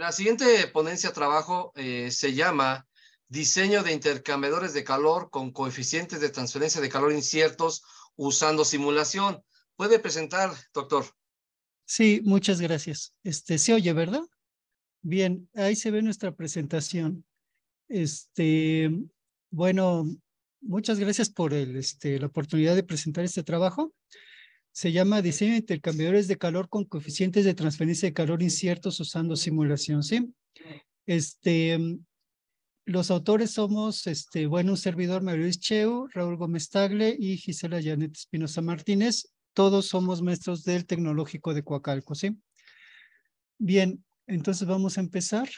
La siguiente ponencia trabajo eh, se llama Diseño de intercambiadores de calor con coeficientes de transferencia de calor inciertos usando simulación. ¿Puede presentar, doctor? Sí, muchas gracias. Este, se oye, ¿verdad? Bien, ahí se ve nuestra presentación. Este, bueno, muchas gracias por el, este, la oportunidad de presentar este trabajo se llama diseño de intercambiadores de calor con coeficientes de transferencia de calor inciertos usando simulación, ¿sí? Este, los autores somos, este, bueno, un servidor, Mario Cheu, Raúl Gómez Tagle y Gisela Janet Espinosa Martínez. Todos somos maestros del Tecnológico de Coacalco, ¿sí? Bien, entonces vamos a empezar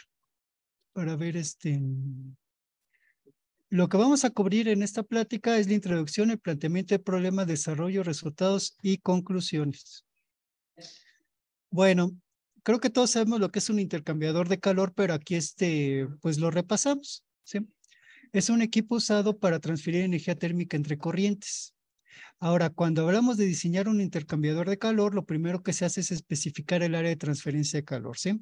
para ver este... Lo que vamos a cubrir en esta plática es la introducción, el planteamiento de problema, desarrollo, resultados y conclusiones. Bueno, creo que todos sabemos lo que es un intercambiador de calor, pero aquí este, pues lo repasamos. ¿sí? Es un equipo usado para transferir energía térmica entre corrientes. Ahora, cuando hablamos de diseñar un intercambiador de calor, lo primero que se hace es especificar el área de transferencia de calor, ¿sí?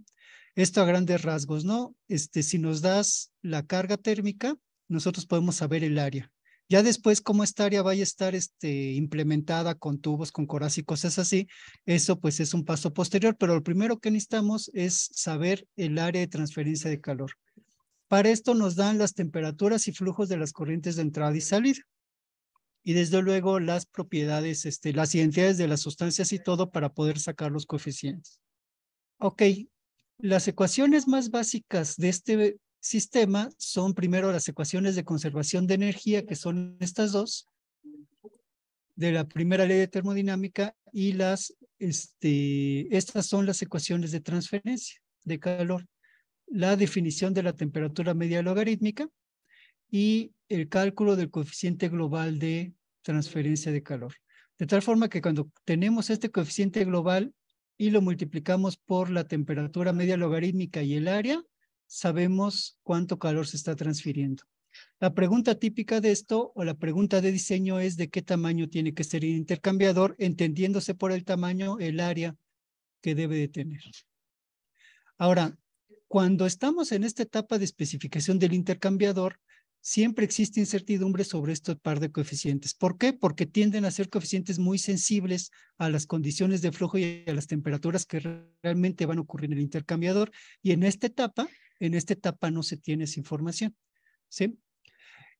Esto a grandes rasgos, ¿no? Este, si nos das la carga térmica, nosotros podemos saber el área. Ya después, cómo esta área vaya a estar este, implementada con tubos, con coras y cosas así, eso pues es un paso posterior, pero lo primero que necesitamos es saber el área de transferencia de calor. Para esto nos dan las temperaturas y flujos de las corrientes de entrada y salida. Y desde luego las propiedades, este, las identidades de las sustancias y todo para poder sacar los coeficientes. Ok, las ecuaciones más básicas de este sistema son primero las ecuaciones de conservación de energía, que son estas dos, de la primera ley de termodinámica, y las, este, estas son las ecuaciones de transferencia de calor. La definición de la temperatura media logarítmica y el cálculo del coeficiente global de transferencia de calor. De tal forma que cuando tenemos este coeficiente global y lo multiplicamos por la temperatura media logarítmica y el área, sabemos cuánto calor se está transfiriendo. La pregunta típica de esto o la pregunta de diseño es de qué tamaño tiene que ser el intercambiador, entendiéndose por el tamaño el área que debe de tener. Ahora, cuando estamos en esta etapa de especificación del intercambiador, siempre existe incertidumbre sobre estos par de coeficientes. ¿Por qué? Porque tienden a ser coeficientes muy sensibles a las condiciones de flujo y a las temperaturas que realmente van a ocurrir en el intercambiador. Y en esta etapa, en esta etapa no se tiene esa información. ¿sí?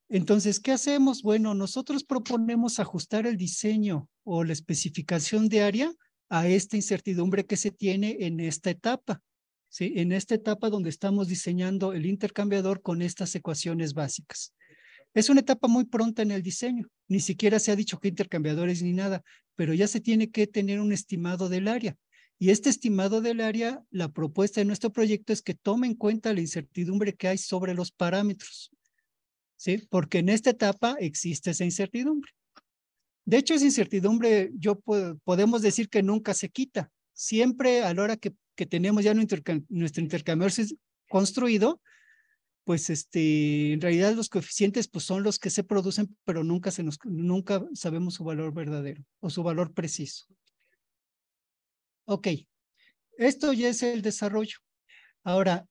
Entonces, ¿qué hacemos? Bueno, nosotros proponemos ajustar el diseño o la especificación de área a esta incertidumbre que se tiene en esta etapa. ¿sí? En esta etapa donde estamos diseñando el intercambiador con estas ecuaciones básicas. Es una etapa muy pronta en el diseño. Ni siquiera se ha dicho qué intercambiadores ni nada, pero ya se tiene que tener un estimado del área. Y este estimado del área, la propuesta de nuestro proyecto es que tome en cuenta la incertidumbre que hay sobre los parámetros. ¿Sí? Porque en esta etapa existe esa incertidumbre. De hecho, esa incertidumbre, yo podemos decir que nunca se quita. Siempre a la hora que, que tenemos ya nuestro intercambiador construido, pues este, en realidad los coeficientes pues son los que se producen, pero nunca, se nos, nunca sabemos su valor verdadero o su valor preciso. Ok, esto ya es el desarrollo. Ahora,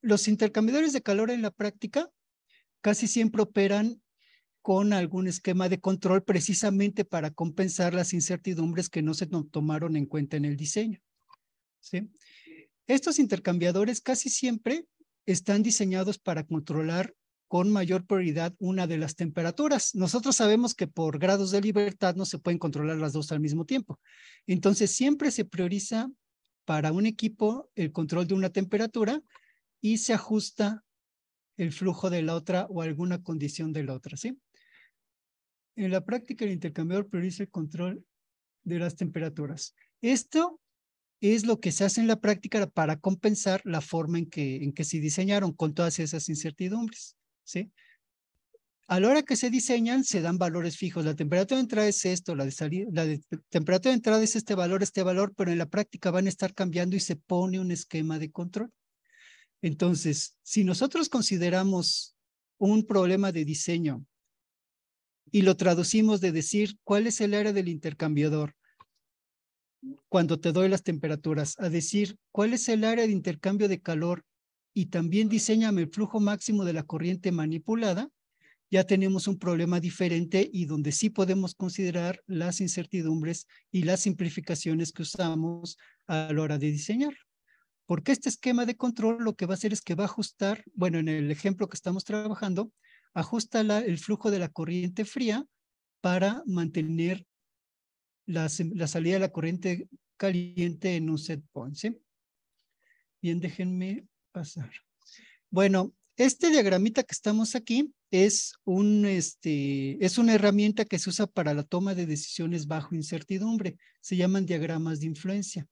los intercambiadores de calor en la práctica casi siempre operan con algún esquema de control precisamente para compensar las incertidumbres que no se tomaron en cuenta en el diseño. ¿sí? Estos intercambiadores casi siempre están diseñados para controlar con mayor prioridad una de las temperaturas. Nosotros sabemos que por grados de libertad no se pueden controlar las dos al mismo tiempo. Entonces, siempre se prioriza para un equipo el control de una temperatura y se ajusta el flujo de la otra o alguna condición de la otra, ¿sí? En la práctica, el intercambiador prioriza el control de las temperaturas. Esto es lo que se hace en la práctica para compensar la forma en que, en que se diseñaron con todas esas incertidumbres. ¿Sí? A la hora que se diseñan, se dan valores fijos. La temperatura de entrada es esto, la de salida, la temperatura de entrada es este valor, este valor, pero en la práctica van a estar cambiando y se pone un esquema de control. Entonces, si nosotros consideramos un problema de diseño y lo traducimos de decir cuál es el área del intercambiador cuando te doy las temperaturas, a decir cuál es el área de intercambio de calor y también diseñame el flujo máximo de la corriente manipulada, ya tenemos un problema diferente y donde sí podemos considerar las incertidumbres y las simplificaciones que usamos a la hora de diseñar. Porque este esquema de control lo que va a hacer es que va a ajustar, bueno, en el ejemplo que estamos trabajando, ajusta el flujo de la corriente fría para mantener la, salida de la corriente caliente en un set point. Bien, déjenme pasar. Bueno, este diagramita que estamos aquí es, un, este, es una herramienta que se usa para la toma de decisiones bajo incertidumbre. Se llaman diagramas de influencia.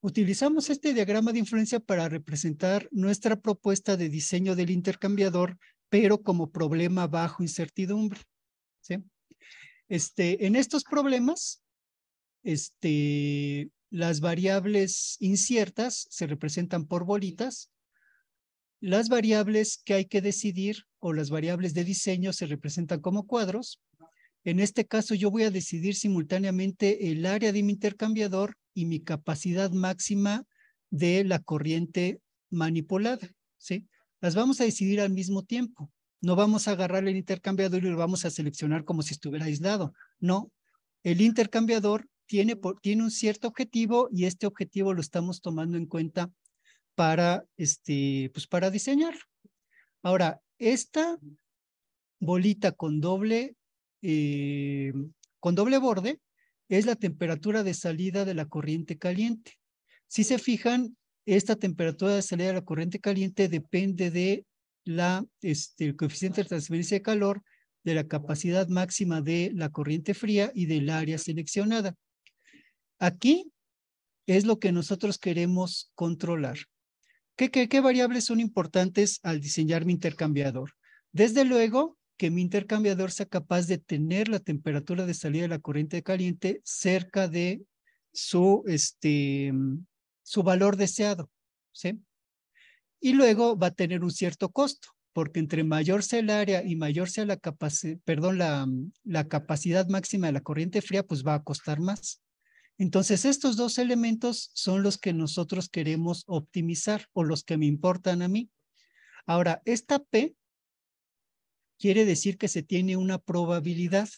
Utilizamos este diagrama de influencia para representar nuestra propuesta de diseño del intercambiador, pero como problema bajo incertidumbre. Este, en estos problemas, este, las variables inciertas se representan por bolitas. Las variables que hay que decidir o las variables de diseño se representan como cuadros. En este caso, yo voy a decidir simultáneamente el área de mi intercambiador y mi capacidad máxima de la corriente manipulada. ¿sí? Las vamos a decidir al mismo tiempo. No vamos a agarrar el intercambiador y lo vamos a seleccionar como si estuviera aislado. No, el intercambiador tiene, tiene un cierto objetivo y este objetivo lo estamos tomando en cuenta para, este, pues para diseñar. Ahora, esta bolita con doble, eh, con doble borde es la temperatura de salida de la corriente caliente. Si se fijan, esta temperatura de salida de la corriente caliente depende de la, este, el coeficiente de transferencia de calor, de la capacidad máxima de la corriente fría y del área seleccionada. Aquí es lo que nosotros queremos controlar. ¿Qué, qué, variables son importantes al diseñar mi intercambiador? Desde luego, que mi intercambiador sea capaz de tener la temperatura de salida de la corriente caliente cerca de su, este, su valor deseado. ¿sí? y luego va a tener un cierto costo, porque entre mayor sea el área y mayor sea la capacidad, perdón, la, la capacidad máxima de la corriente fría, pues va a costar más. Entonces, estos dos elementos son los que nosotros queremos optimizar o los que me importan a mí. Ahora, esta P quiere decir que se tiene una probabilidad.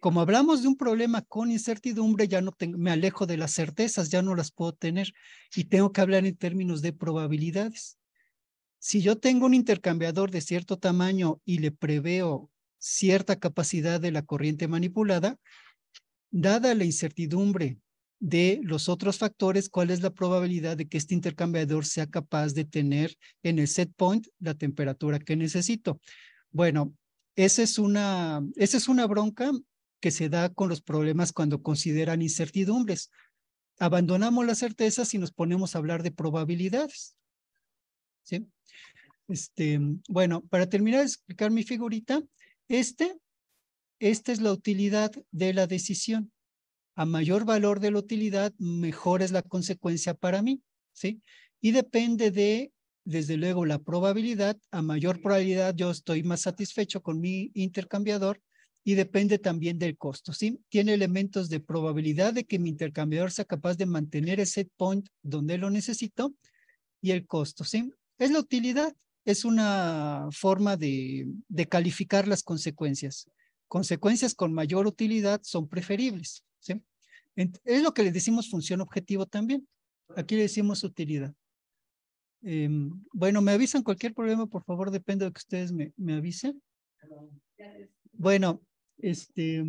Como hablamos de un problema con incertidumbre, ya no me alejo de las certezas, ya no las puedo tener y tengo que hablar en términos de probabilidades. Si yo tengo un intercambiador de cierto tamaño y le preveo cierta capacidad de la corriente manipulada, dada la incertidumbre de los otros factores, ¿cuál es la probabilidad de que este intercambiador sea capaz de tener en el set point la temperatura que necesito? Bueno, esa es una, esa es una bronca que se da con los problemas cuando consideran incertidumbres. Abandonamos las certezas y nos ponemos a hablar de probabilidades. ¿Sí? Este, bueno, para terminar de explicar mi figurita, este, esta es la utilidad de la decisión. A mayor valor de la utilidad, mejor es la consecuencia para mí, ¿sí? Y depende de, desde luego, la probabilidad. A mayor probabilidad, yo estoy más satisfecho con mi intercambiador y depende también del costo, ¿sí? Tiene elementos de probabilidad de que mi intercambiador sea capaz de mantener ese point donde lo necesito y el costo, ¿sí? Es la utilidad es una forma de, calificar las consecuencias. Consecuencias con mayor utilidad son preferibles. ¿sí? Es lo que le decimos función objetivo también. Aquí le decimos utilidad. Em, bueno, me avisan cualquier problema, por favor, depende de que ustedes me, me avisen. Bueno, este,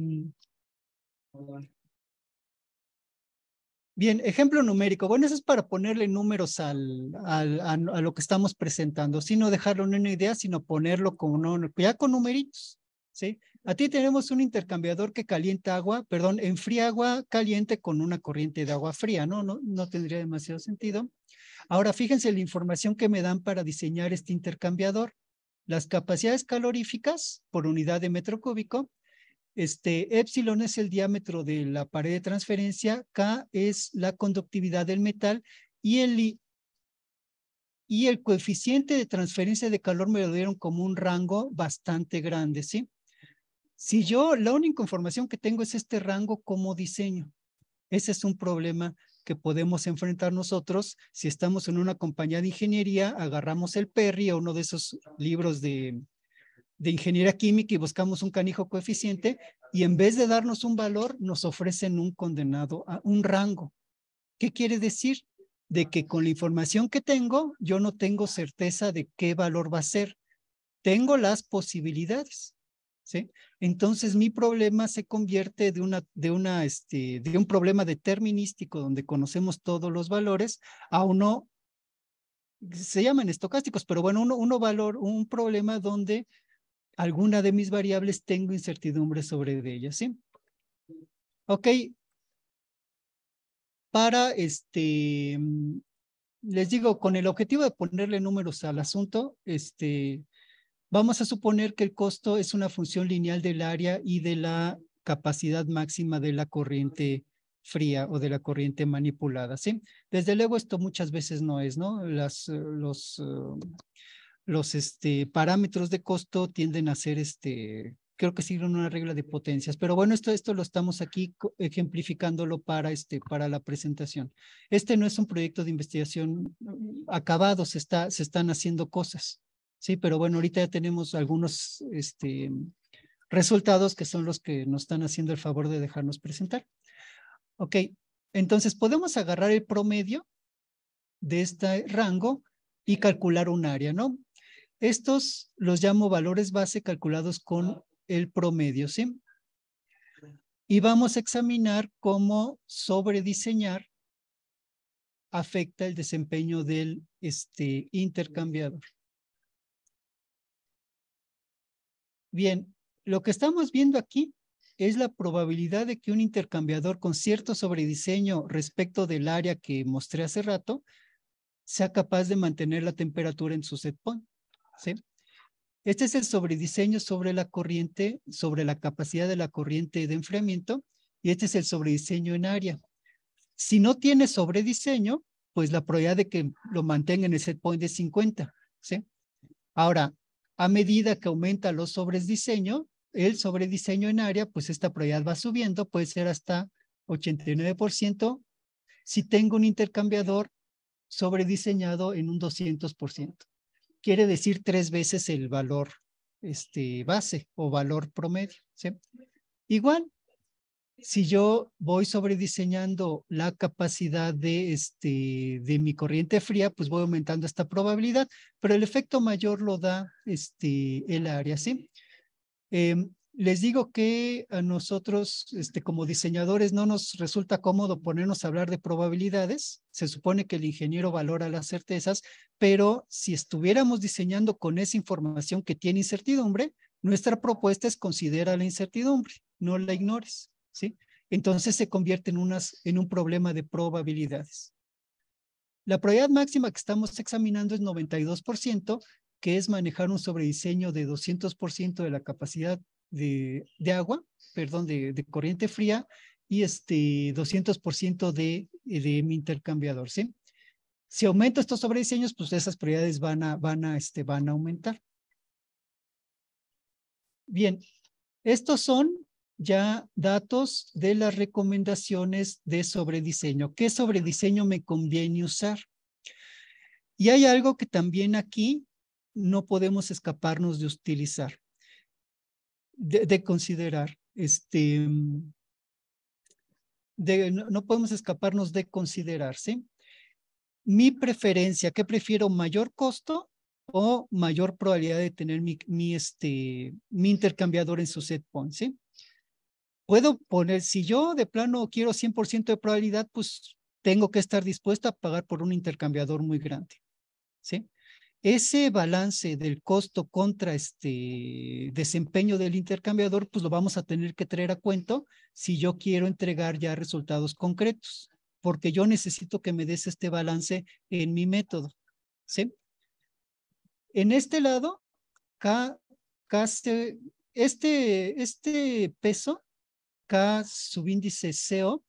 Bien, ejemplo numérico. Bueno, eso es para ponerle números al, al, a, lo que estamos presentando, sino dejarlo en una idea, sino ponerlo con ya con numeritos. ¿sí? A ti tenemos un intercambiador que calienta agua, perdón, enfría agua caliente con una corriente de agua fría, ¿no? No, no tendría demasiado sentido. Ahora, fíjense la información que me dan para diseñar este intercambiador. Las capacidades caloríficas por unidad de metro cúbico, este, epsilon es el diámetro de la pared de transferencia, K es la conductividad del metal y el, y el coeficiente de transferencia de calor me lo dieron como un rango bastante grande, ¿sí? Si yo, la única información que tengo es este rango como diseño. Ese es un problema que podemos enfrentar nosotros si estamos en una compañía de ingeniería, agarramos el PERRI o uno de esos libros de, de ingeniería química y buscamos un canijo coeficiente y en vez de darnos un valor, nos ofrecen un condenado a un rango. ¿Qué quiere decir? De que con la información que tengo, yo no tengo certeza de qué valor va a ser. Tengo las posibilidades. Entonces mi problema se convierte de, una, de, una, este, de un problema determinístico donde conocemos todos los valores a uno, se llaman estocásticos, pero bueno, uno, uno valor, un problema donde alguna de mis variables tengo incertidumbre sobre ellas, ¿sí? Ok. Para este, mm, les digo, con el objetivo de ponerle números al asunto, este, vamos a suponer que el costo es una función lineal del área y de la capacidad máxima de la corriente fría o de la corriente manipulada, ¿sí? Desde luego esto muchas veces no es, ¿no? Eh, los, eh, los este, parámetros de costo tienden a ser, este, creo que siguen una regla de potencias. Pero bueno, esto, esto lo estamos aquí ejemplificándolo para, este, para la presentación. Este no es un proyecto de investigación mm, acabado, se, está, se están haciendo cosas. Sí, pero bueno, ahorita ya tenemos algunos este, resultados que son los que nos están haciendo el favor de dejarnos presentar. Ok, entonces podemos agarrar el promedio de este rango y calcular un área, ¿no? Estos los llamo valores base calculados con el promedio, ¿sí? Y vamos a examinar cómo sobrediseñar afecta el desempeño del este, intercambiador. Bien, lo que estamos viendo aquí es la probabilidad de que un intercambiador con cierto sobrediseño respecto del área que mostré hace rato sea capaz de mantener la temperatura en su set point. ¿sí? Este es el sobrediseño sobre la corriente, sobre la capacidad de la corriente de enfriamiento, y este es el sobrediseño en área. Si no tiene sobrediseño, pues la probabilidad de que lo mantenga en el set point es 50, ¿sí? Ahora, a medida que aumenta los sobrediseño, el sobrediseño en área, pues esta probabilidad va subiendo, puede ser hasta 89% si tengo un intercambiador sobrediseñado en un 200% quiere decir tres veces el valor este, base o valor promedio. Igual, si yo voy sobrediseñando la capacidad de, este, de mi corriente fría, pues voy aumentando esta probabilidad, pero el efecto mayor lo da este, el área, ¿sí? Em, les digo que a nosotros, este, como diseñadores, no nos resulta cómodo ponernos a hablar de probabilidades. Se supone que el ingeniero valora las certezas, pero si estuviéramos diseñando con esa información que tiene incertidumbre, nuestra propuesta es considera la incertidumbre, no la ignores, Entonces se convierte en, unas, en un problema de probabilidades. La probabilidad máxima que estamos examinando es 92%, que es manejar un sobrediseño de 200% de la capacidad de, agua, perdón, de, corriente fría y este 200% de, de intercambiador. Si aumento estos sobrediseños, pues esas prioridades van a, van a, este, van a aumentar. Bien, estos son ya datos de las recomendaciones de sobrediseño. ¿Qué sobrediseño me conviene usar? Y hay algo que también aquí no podemos escaparnos de utilizar de, considerar. Este, de, no, podemos escaparnos de considerar, ¿sí? Mi preferencia, ¿qué prefiero? ¿Mayor costo o mayor probabilidad de tener mi, este, mi intercambiador en su set point, ¿sí? Puedo poner, si yo de plano quiero 100% de probabilidad, pues tengo que estar dispuesto a pagar por un intercambiador muy grande, ¿sí? ese balance del costo contra este desempeño del intercambiador, pues lo vamos a tener que traer a cuento si yo quiero entregar ya resultados concretos, porque yo necesito que me des este balance en mi método. ¿sí? En este lado, K, este, este, este peso, K subíndice CO,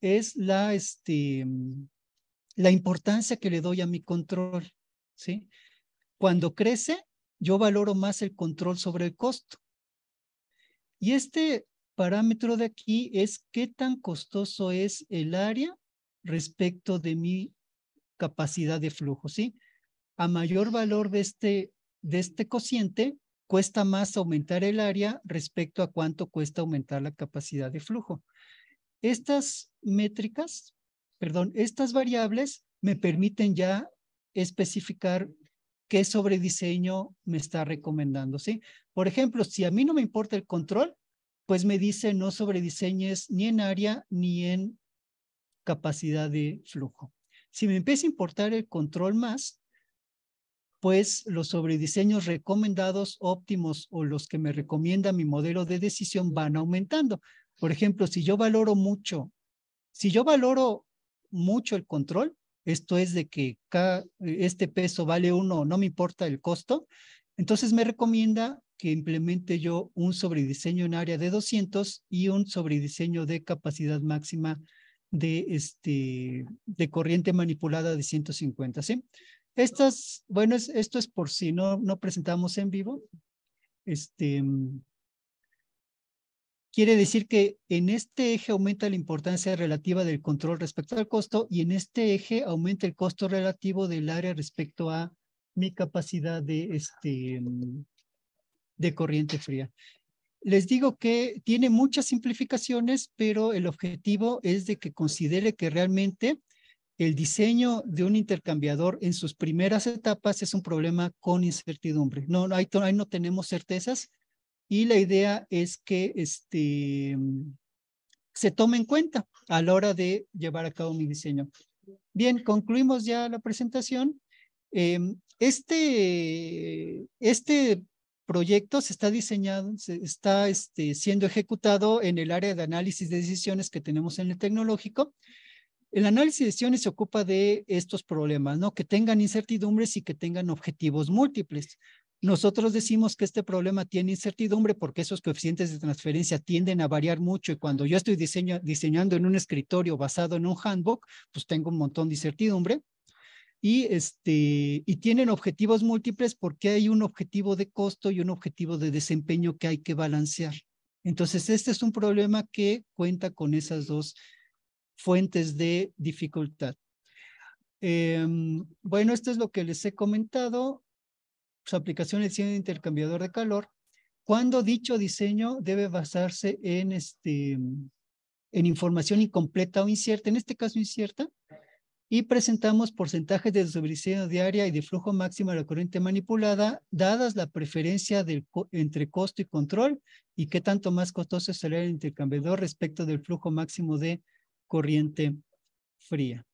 es la, este, la importancia que le doy a mi control. ¿sí? Cuando crece, yo valoro más el control sobre el costo. Y este parámetro de aquí es qué tan costoso es el área respecto de mi capacidad de flujo, ¿sí? A mayor valor de este, de este cociente, cuesta más aumentar el área respecto a cuánto cuesta aumentar la capacidad de flujo. Estas métricas, perdón, estas variables me permiten ya especificar qué sobrediseño me está recomendando, ¿sí? Por ejemplo, si a mí no me importa el control, pues me dice no sobrediseñes ni en área ni en capacidad de flujo. Si me empieza a importar el control más, pues los sobrediseños recomendados óptimos o los que me recomienda mi modelo de decisión van aumentando. Por ejemplo, si yo valoro mucho, si yo valoro mucho el control, esto es de que este peso vale uno, no me importa el costo, entonces me recomienda que implemente yo un sobrediseño en área de 200 y un sobrediseño de capacidad máxima de, este, de corriente manipulada de 150, ¿sí? Estas, bueno, esto es por si no, no presentamos en vivo. Este, quiere decir que en este eje aumenta la importancia relativa del control respecto al costo y en este eje aumenta el costo relativo del área respecto a mi capacidad de, este, de corriente fría. Les digo que tiene muchas simplificaciones, pero el objetivo es de que considere que realmente el diseño de un intercambiador en sus primeras etapas es un problema con incertidumbre. No, ahí, no tenemos certezas y la idea es que este, se tome en cuenta a la hora de llevar a cabo mi diseño. Bien, concluimos ya la presentación. Em, este, este proyecto se está diseñando, se está este, siendo ejecutado en el área de análisis de decisiones que tenemos en el tecnológico el análisis de decisiones se ocupa de estos problemas, ¿no? Que tengan incertidumbres y que tengan objetivos múltiples. Nosotros decimos que este problema tiene incertidumbre porque esos coeficientes de transferencia tienden a variar mucho y cuando yo estoy diseñando en un escritorio basado en un handbook, pues tengo un montón de incertidumbre. Y, este, y tienen objetivos múltiples porque hay un objetivo de costo y un objetivo de desempeño que hay que balancear. Entonces, este es un problema que cuenta con esas dos fuentes de dificultad. Em, bueno, esto es lo que les he comentado. Su aplicación es de intercambiador de calor. Cuando dicho diseño debe basarse en, este, en información incompleta o incierta, en este caso incierta, y presentamos porcentajes de desobediencia diaria y de flujo máximo de la corriente manipulada, dadas la preferencia del entre costo y control y qué tanto más costoso será el intercambiador respecto del flujo máximo de corriente fría.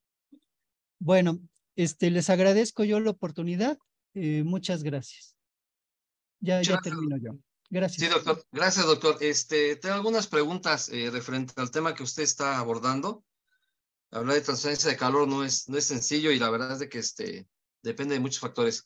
Bueno, este, les agradezco yo la oportunidad. Eh, muchas gracias. Ya, ya termino yo. Gracias. Sí, doctor. Gracias, doctor. Este, tengo algunas preguntas eh, referente al tema que usted está abordando. Hablar de transferencia de calor no es, no es sencillo y la verdad es de que este, depende de muchos factores.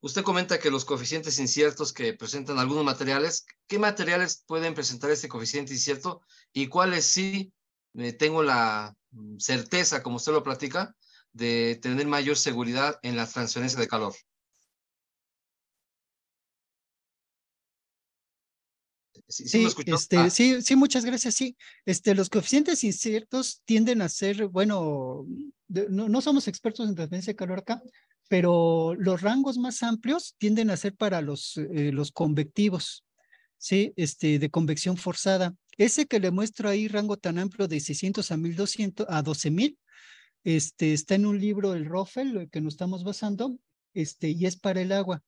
Usted comenta que los coeficientes inciertos que presentan algunos materiales, ¿qué materiales pueden presentar este coeficiente incierto y cuáles sí eh, tengo la mm, certeza, como usted lo platica, de tener mayor seguridad en la transferencia de calor. Sí, este, ah. sí, sí, muchas gracias. Sí, este, los coeficientes inciertos tienden a ser, bueno, no, no, somos expertos en transferencia de calor acá, pero los rangos más amplios tienden a ser para los, eh, los convectivos, sí, este, de convección forzada. Ese que le muestro ahí, rango tan amplio de 600 a 1200 a 12000, este, está en un libro, el Roffel, que nos estamos basando, este, y es para el agua.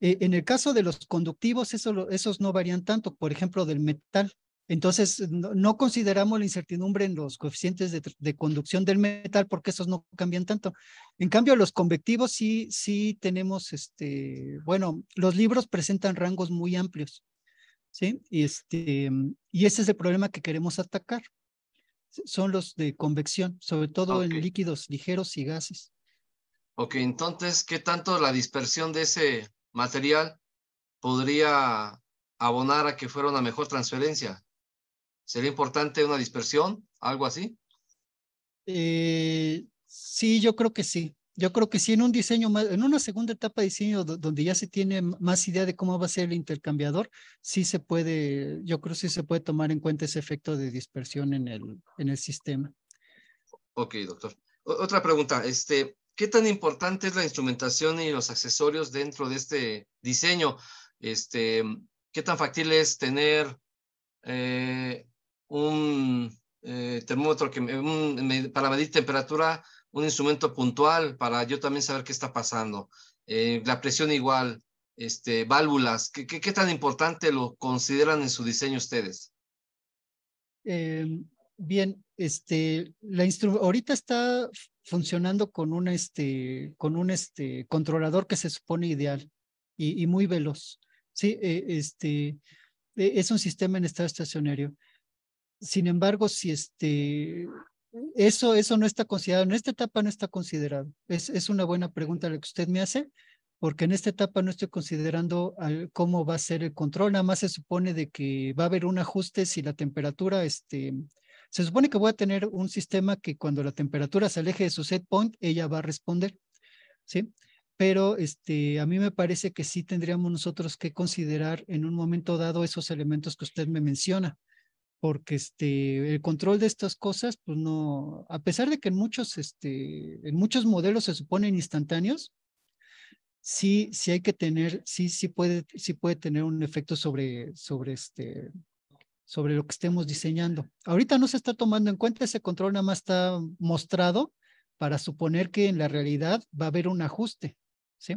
Eh, en el caso de los conductivos, eso, esos no varían tanto, por ejemplo, del metal. Entonces, no, consideramos la incertidumbre en los coeficientes de, de, conducción del metal porque esos no cambian tanto. En cambio, los convectivos sí, sí tenemos, este, bueno, los libros presentan rangos muy amplios. ¿Sí? Y, este, y ese es el problema que queremos atacar. Son los de convección, sobre todo en líquidos ligeros y gases. Ok, entonces, ¿qué tanto la dispersión de ese material podría abonar a que fuera una mejor transferencia? ¿Sería importante una dispersión, algo así? Eh, sí, yo creo que sí. Yo creo que sí en un diseño en una segunda etapa de diseño donde ya se tiene más idea de cómo va a ser el intercambiador, sí se puede, yo creo que sí se puede tomar en cuenta ese efecto de dispersión en el, en el sistema. Ok, doctor. otra pregunta, este, ¿qué tan importante es la instrumentación y los accesorios dentro de este diseño? Este, ¿qué tan factible es tener eh, un eh, termómetro que para medir temperatura, un instrumento puntual para yo también saber qué está pasando. Eh, la presión igual, este, válvulas, ¿qué, ¿qué, tan importante lo consideran en su diseño ustedes? Em, bien, este, la ahorita está funcionando con un, este, con un este, controlador que se supone ideal y, muy veloz. Sí, eh, este, es un sistema en estado estacionario. Sin embargo, si este, eso, eso no está considerado, en esta etapa no está considerado. Es, es una buena pregunta la que usted me hace, porque en esta etapa no estoy considerando cómo va a ser el control, nada más se supone de que va a haber un ajuste si la temperatura, este, se supone que voy a tener un sistema que cuando la temperatura se aleje de su set point, ella va a responder, ¿sí? Pero este, a mí me parece que sí tendríamos nosotros que considerar en un momento dado esos elementos que usted me menciona porque este, el control de estas cosas, pues no, a pesar de que en muchos, este, en muchos modelos se suponen instantáneos, sí, sí hay que tener, sí, sí puede, sí puede tener un efecto sobre, sobre este, sobre lo que estemos diseñando. Ahorita no se está tomando en cuenta ese control, nada más está mostrado para suponer que en la realidad va a haber un ajuste, ¿sí?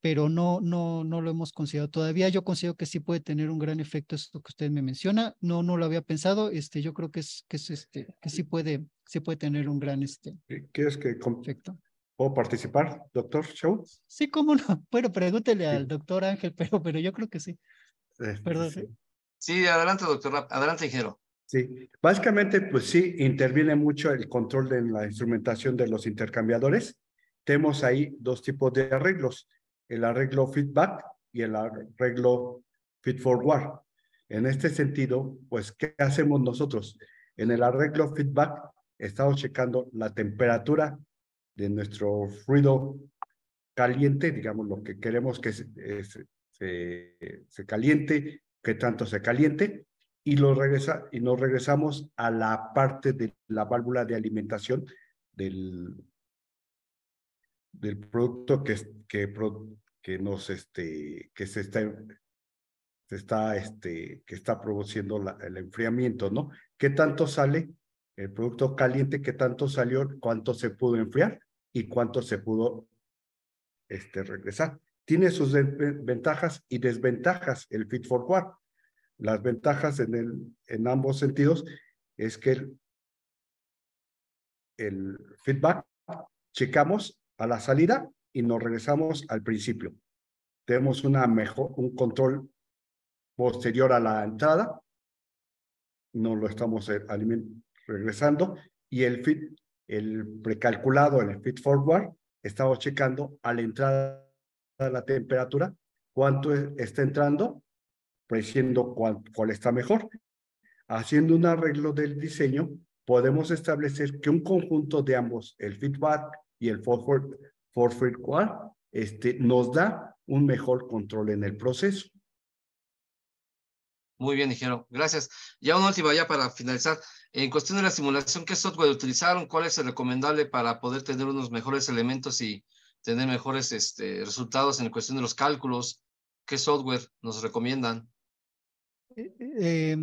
Pero no, no, no lo hemos considerado todavía. Yo considero que sí puede tener un gran efecto esto que usted me menciona. No, no lo había pensado. Este, yo creo que es, que es este, que sí puede, sí puede tener un gran este. ¿Quieres que efecto? ¿Puedo participar, doctor Show? Sí, cómo no. Bueno, pregúntele al doctor Ángel, pero, pero yo creo que sí. Eh, Perdón. Sí. sí, adelante, doctor. Adelante, ingeniero. Sí, básicamente, pues sí, interviene mucho el control de la instrumentación de los intercambiadores. Tenemos ahí dos tipos de arreglos el arreglo feedback y el arreglo feed forward. En este sentido, pues, ¿qué hacemos nosotros? En el arreglo feedback estamos checando la temperatura de nuestro fluido caliente, digamos, lo que queremos que se, se, caliente, que tanto se caliente, y, lo regresa, y nos regresamos a la parte de la válvula de alimentación del, del producto que, que, que nos, este, que se está, está, este, que está produciendo el enfriamiento, ¿no? ¿Qué tanto sale el producto caliente? ¿Qué tanto salió? ¿Cuánto se pudo enfriar? ¿Y cuánto se pudo este, regresar? Tiene sus ventajas y desventajas el Fit Forward. Las ventajas en, el, en ambos sentidos es que el, el feedback checamos a la salida y nos regresamos al principio. Tenemos una mejor, un control posterior a la entrada, no lo estamos eh, regresando, y el fit, el precalculado el fit forward, estamos checando a la entrada de la temperatura, cuánto está entrando, prediciendo cuál, cuál está mejor. Haciendo un arreglo del diseño, podemos establecer que un conjunto de ambos, el feedback y el forward, forward este, nos da un mejor control en el proceso. Muy bien, ingeniero. Gracias. Ya una última, ya para finalizar. En cuestión de la simulación, ¿qué software utilizaron? ¿Cuál es el recomendable para poder tener unos mejores elementos y tener mejores este, resultados en cuestión de los cálculos? ¿Qué software nos recomiendan? Eh, eh,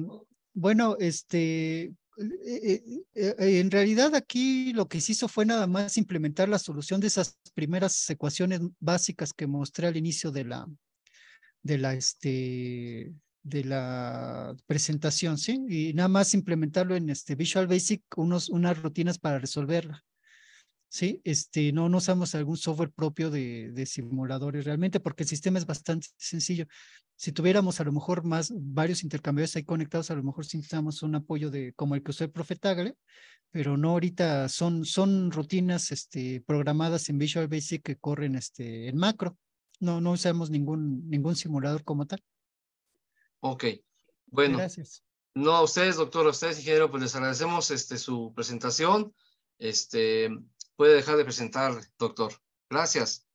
bueno, este, eh, eh, eh, en realidad aquí lo que se hizo fue nada más implementar la solución de esas primeras ecuaciones básicas que mostré al inicio de la, de la, este, de la presentación, ¿sí? Y nada más implementarlo en este Visual Basic, unos, unas rutinas para resolverla. Sí, este, no, no usamos algún software propio de, de, simuladores realmente porque el sistema es bastante sencillo. Si tuviéramos a lo mejor más, varios intercambiadores ahí conectados, a lo mejor necesitamos un apoyo de, como el que usó el pero no ahorita son, son rutinas este, programadas en Visual Basic que corren este, en macro. No, no usamos ningún, ningún simulador como tal. Ok, bueno. Gracias. No, a ustedes, doctor, a ustedes, ingeniero, pues les agradecemos este, su presentación. Este, puede dejar de presentar, doctor. Gracias.